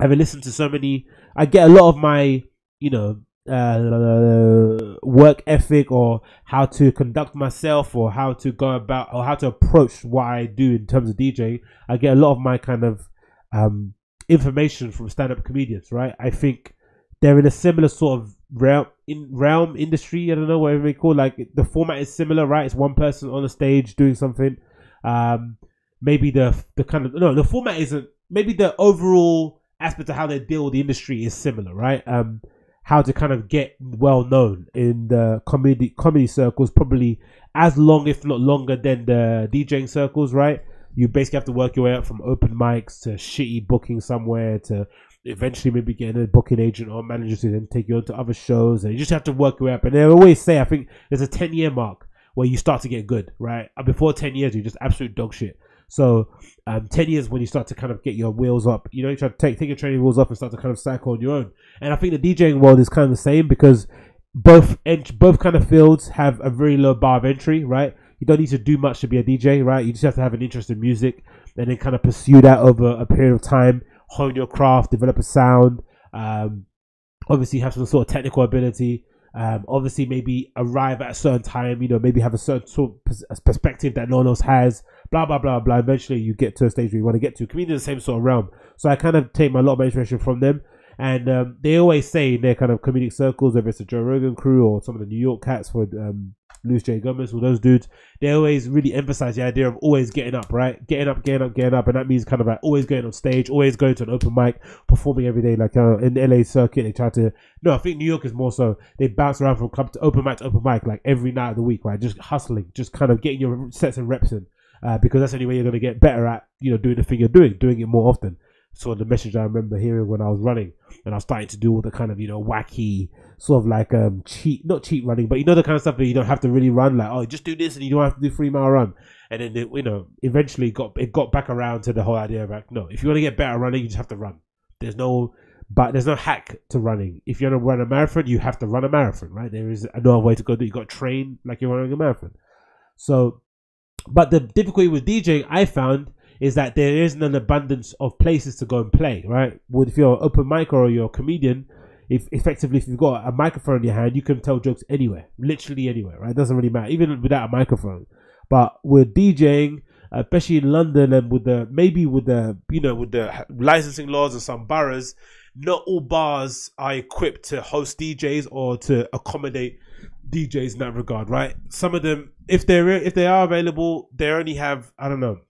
having listened to so many, I get a lot of my, you know, uh, work ethic or how to conduct myself or how to go about or how to approach what I do in terms of DJ. I get a lot of my kind of um, information from stand-up comedians, right? I think they're in a similar sort of realm in realm industry. I don't know whatever they call. Like the format is similar, right? It's one person on the stage doing something. Um, maybe the the kind of no, the format isn't. Maybe the overall aspect of how they deal with the industry is similar, right? Um, how to kind of get well known in the comedy comedy circles, probably as long, if not longer, than the DJing circles, right? You basically have to work your way up from open mics to shitty booking somewhere to eventually maybe getting a booking agent or manager to then take you on to other shows, and you just have to work your way up. And they always say, I think there's a ten year mark where you start to get good, right? Before ten years, you're just absolute dog shit. So, um, 10 years when you start to kind of get your wheels up, you know, you try to take, take your training wheels off and start to kind of cycle on your own. And I think the DJing world is kind of the same because both ent- both kind of fields have a very low bar of entry, right? You don't need to do much to be a DJ, right? You just have to have an interest in music and then kind of pursue that over a period of time, hone your craft, develop a sound, um, obviously have some sort of technical ability. Um, obviously, maybe arrive at a certain time, you know, maybe have a certain sort of perspective that no one else has, blah, blah, blah, blah. Eventually, you get to a stage where you want to get to. Comedians the same sort of realm. So I kind of take my, a lot of inspiration from them. And um, they always say in their kind of comedic circles, whether it's the Joe Rogan crew or some of the New York cats for um, Luis J. Gomez, all those dudes, they always really emphasize the idea of always getting up, right? Getting up, getting up, getting up. And that means kind of like always going on stage, always going to an open mic, performing every day. Like uh, in the LA circuit, they try to, no, I think New York is more so, they bounce around from club to open mic to open mic, like every night of the week, right? Just hustling, just kind of getting your sets and reps in. Uh, because that's the only way you're going to get better at, you know, doing the thing you're doing, doing it more often So the message I remember hearing when I was running and I was starting to do all the kind of, you know, wacky sort of like um cheat not cheat running, but you know the kind of stuff that you don't have to really run like, oh just do this and you don't have to do three mile run. And then it, you know, eventually got it got back around to the whole idea of like, no, if you want to get better running, you just have to run. There's no but there's no hack to running. If you want to run a marathon, you have to run a marathon, right? There is no other way to go do you got to train like you're running a marathon. So but the difficulty with DJing I found is that there isn't an abundance of places to go and play, right? If you're an open mic or you're a comedian, if effectively if you've got a microphone in your hand, you can tell jokes anywhere, literally anywhere, right? It doesn't really matter, even without a microphone. But with DJing, especially in London and with the maybe with the you know with the licensing laws of some boroughs, not all bars are equipped to host DJs or to accommodate DJs in that regard, right? Some of them, if they're if they are available, they only have I don't know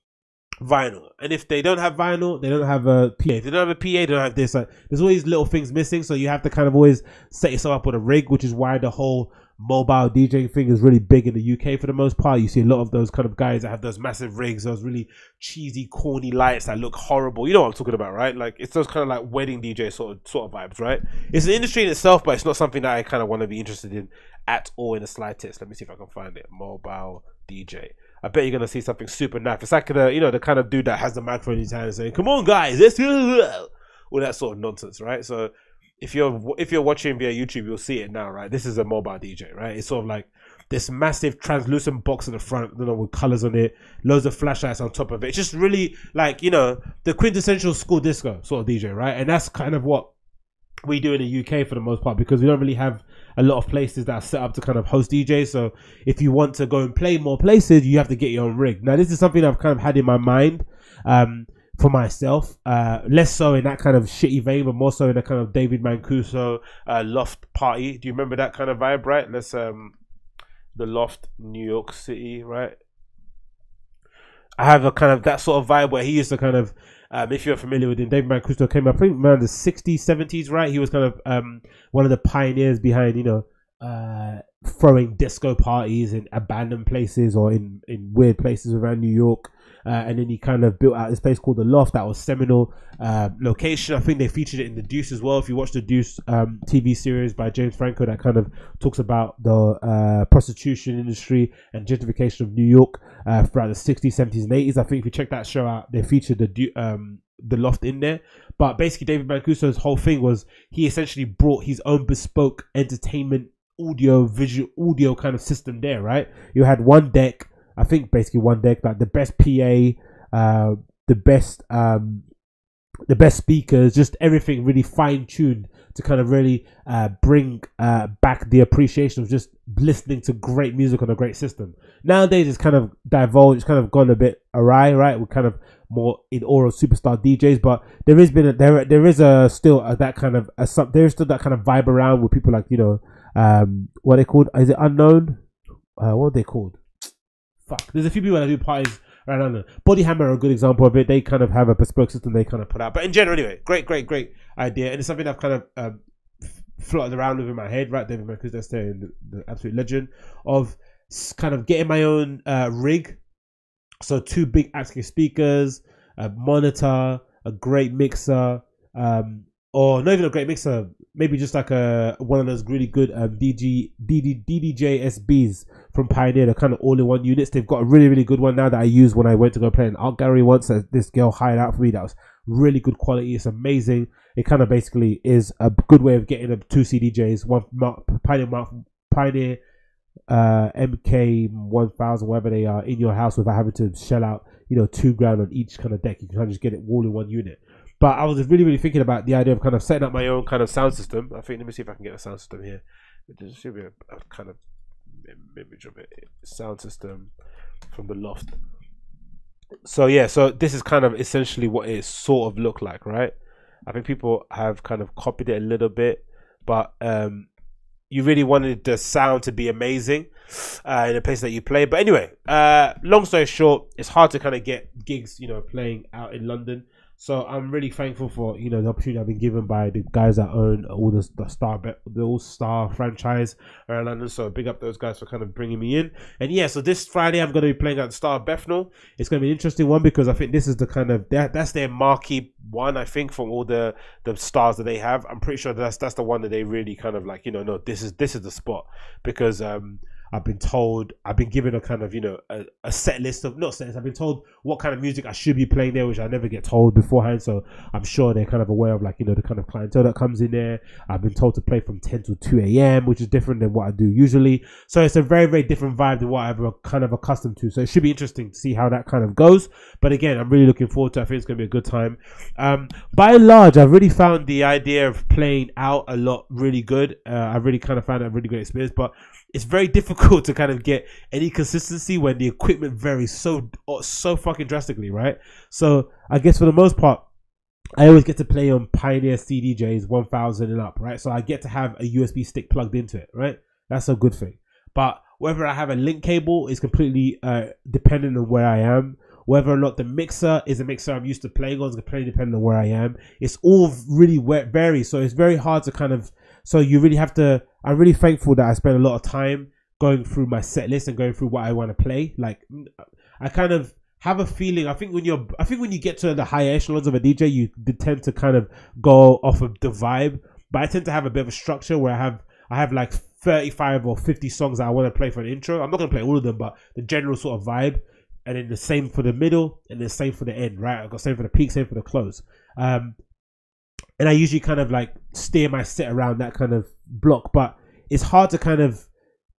vinyl. And if they don't have vinyl, they don't have a PA. If they don't have a PA, they don't have this. Like, there's all these little things missing, so you have to kind of always set yourself up with a rig, which is why the whole mobile DJing thing is really big in the UK for the most part. You see a lot of those kind of guys that have those massive rigs, those really cheesy, corny lights that look horrible. You know what I'm talking about, right? Like it's those kind of like wedding DJ sort of sort of vibes, right? It's an industry in itself, but it's not something that I kind of want to be interested in at all in the slightest. Let me see if I can find it. Mobile DJ. I bet you're gonna see something super nice. It's like the you know the kind of dude that has the microphone in his hand and saying, "Come on, guys, let's do all that sort of nonsense, right?" So if you're if you're watching via YouTube, you'll see it now, right? This is a mobile DJ, right? It's sort of like this massive translucent box in the front, you know, with colors on it, loads of flashlights on top of it. It's just really like you know the quintessential school disco sort of DJ, right? And that's kind of what we do in the UK for the most part because we don't really have a lot of places that are set up to kind of host DJs. So if you want to go and play more places, you have to get your own rig. Now this is something I've kind of had in my mind. Um, for myself. Uh, less so in that kind of shitty vein, but more so in a kind of David Mancuso uh, loft party. Do you remember that kind of vibe, right? Let's um, the loft, New York City, right? I have a kind of that sort of vibe where he used to kind of, um, if you're familiar with him, David Mancuso came up, I think around the 60s, 70s, right? He was kind of um, one of the pioneers behind, you know, uh, throwing disco parties in abandoned places or in, in weird places around New York. Uh, and then he kind of built out this place called the Loft that was seminal uh, location. I think they featured it in the Deuce as well. If you watch the Deuce um, TV series by James Franco, that kind of talks about the uh, prostitution industry and gentrification of New York uh, throughout the 60s, 70s, and 80s. I think if you check that show out, they featured the um, the Loft in there. But basically, David Mancuso's whole thing was he essentially brought his own bespoke entertainment audio visual audio kind of system there right you had one deck I think basically one deck like the best PA, uh, the best um, the best speakers, just everything really fine tuned to kind of really uh, bring uh, back the appreciation of just listening to great music on a great system. Nowadays, it's kind of divulged, it's kind of gone a bit awry, right? We're kind of more in awe of superstar DJs, but there has been a, there there is a still a, that kind of a, there is still that kind of vibe around with people like you know um what they called is it unknown uh, what are they called fuck. There's a few people that do parties around London. Body Hammer are a good example of it. They kind of have a bespoke system they kind of put out. But in general anyway great great great idea. And it's something I've kind of um, floated around with in my head right David Marcus that's the, the absolute legend of kind of getting my own uh, rig. So two big active speakers, a monitor, a great mixer, um, or not even a great mixer, maybe just like a one of those really good um, DG DD, DDJ SBs from Pioneer. They're kind of all-in-one units. They've got a really really good one now that I used when I went to go play an art gallery once. That this girl hired out for me. That was really good quality. It's amazing. It kind of basically is a good way of getting a two CDJs, one Pioneer Pioneer uh, MK 1000, whatever they are, in your house without having to shell out, you know, two grand on each kind of deck. You can kind of just get it all in one unit. But I was really, really thinking about the idea of kind of setting up my own kind of sound system. I think, let me see if I can get a sound system here. There should be a, a kind of image of it. Sound system from the loft. So, yeah, so this is kind of essentially what it sort of looked like, right? I think people have kind of copied it a little bit, but um, you really wanted the sound to be amazing uh, in a place that you play. But anyway, uh, long story short, it's hard to kind of get gigs, you know, playing out in London. So I'm really thankful for you know the opportunity I've been given by the guys that own all the, the star the all star franchise around London. So big up those guys for kind of bringing me in. And yeah, so this Friday I'm going to be playing at Star Bethnal. It's going to be an interesting one because I think this is the kind of that that's their marquee one. I think from all the the stars that they have, I'm pretty sure that's that's the one that they really kind of like you know no this is this is the spot because um I've been told, I've been given a kind of, you know, a, a set list of, not sets, I've been told what kind of music I should be playing there, which I never get told beforehand. So I'm sure they're kind of aware of, like, you know, the kind of clientele that comes in there. I've been told to play from 10 to 2 a.m., which is different than what I do usually. So it's a very, very different vibe than what I'm kind of accustomed to. So it should be interesting to see how that kind of goes. But again, I'm really looking forward to it. I think it's going to be a good time. Um, by and large, I've really found the idea of playing out a lot really good. Uh, I really kind of found a really great experience. But it's very difficult to kind of get any consistency when the equipment varies so so fucking drastically, right? So I guess for the most part, I always get to play on Pioneer CDJs 1000 and up, right? So I get to have a USB stick plugged into it, right? That's a good thing. But whether I have a link cable is completely uh, dependent on where I am. Whether or not the mixer is a mixer I'm used to playing on is completely dependent on where I am. It's all really varies, so it's very hard to kind of so you really have to. I'm really thankful that I spent a lot of time going through my set list and going through what I want to play. Like I kind of have a feeling. I think when you're, I think when you get to the higher echelons of a DJ, you tend to kind of go off of the vibe. But I tend to have a bit of a structure where I have, I have like 35 or 50 songs that I want to play for an intro. I'm not gonna play all of them, but the general sort of vibe. And then the same for the middle, and the same for the end, right? I've got same for the peak, same for the close. Um, and I usually kind of like steer my set around that kind of block. But it's hard to kind of.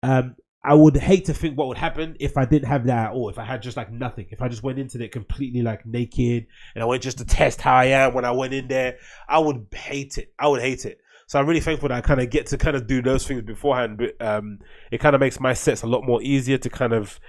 Um, I would hate to think what would happen if I didn't have that at all. If I had just like nothing, if I just went into it completely like naked and I went just to test how I am when I went in there, I would hate it. I would hate it. So I'm really thankful that I kind of get to kind of do those things beforehand. But um, it kind of makes my sets a lot more easier to kind of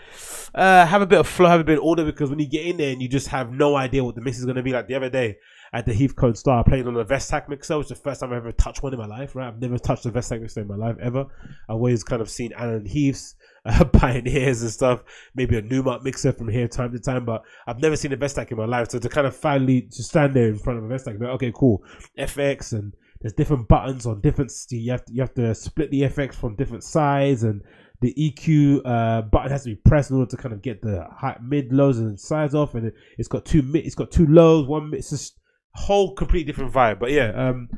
uh, have a bit of flow, have a bit of order. Because when you get in there and you just have no idea what the mix is going to be like. The other day, at the Heathcote Star playing on a Vestax mixer, which the first time I've ever touched one in my life, right? I've never touched a Vestax mixer in my life ever. I've always kind of seen Alan Heath's uh, Pioneers and stuff, maybe a Numark mixer from here time to time, but I've never seen a Vestax in my life. So to kind of finally to stand there in front of a Vestax, like, okay, cool, FX and there's different buttons on different. You have to, you have to split the FX from different sides and the EQ uh, button has to be pressed in order to kind of get the high, mid, lows, and sides off. And it's got two mid, it's got two lows, one. It's just whole completely different vibe. But yeah, um,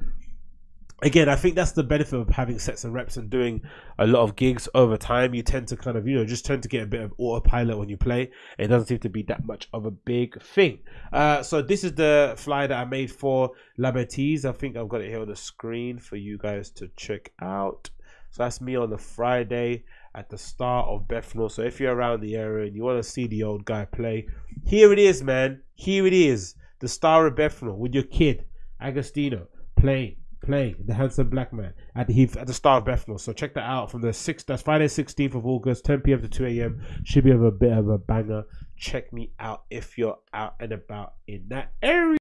again, I think that's the benefit of having sets and reps and doing a lot of gigs over time. You tend to kind of, you know, just tend to get a bit of autopilot when you play. It doesn't seem to be that much of a big thing. Uh, so this is the flyer that I made for Labertise. I think I've got it here on the screen for you guys to check out. So that's me on the Friday at the start of Bethnal. So if you're around the area and you want to see the old guy play, here it is, man. Here it is the Star of Bethnal with your kid, Agostinho, playing, playing the handsome black man at the at the Star of Bethnal. So check that out from the sixth. That's Friday, sixteenth of August, ten p.m. to two a.m. Should be a bit of a banger. Check me out if you're out and about in that area.